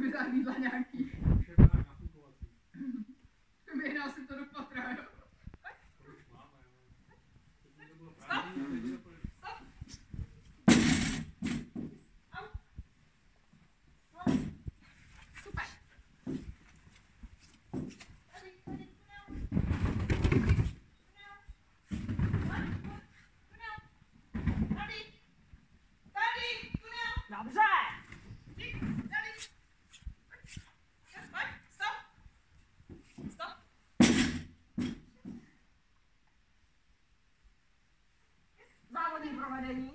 vyzahlídla nějaký. Vyhnal si to do závodní provedení.